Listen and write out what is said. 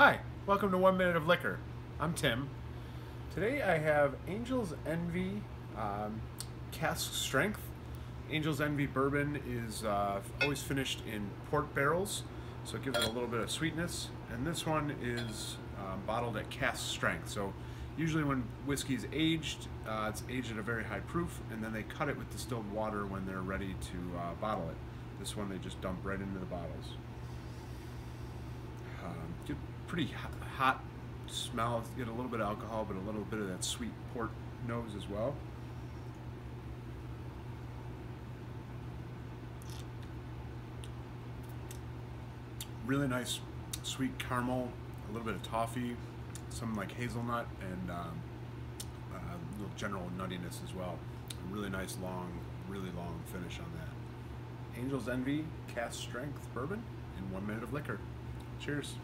Hi, welcome to One Minute of Liquor. I'm Tim. Today I have Angel's Envy um, Cask Strength. Angel's Envy bourbon is uh, always finished in port barrels, so it gives it a little bit of sweetness. And this one is um, bottled at cask strength. So usually when whiskey is aged, uh, it's aged at a very high proof, and then they cut it with distilled water when they're ready to uh, bottle it. This one they just dump right into the bottles. Um, pretty hot smell. Get a little bit of alcohol, but a little bit of that sweet port nose as well. Really nice sweet caramel, a little bit of toffee, some like hazelnut, and um, uh, a little general nuttiness as well. A really nice long, really long finish on that. Angel's Envy Cask Strength Bourbon in one minute of liquor. Cheers.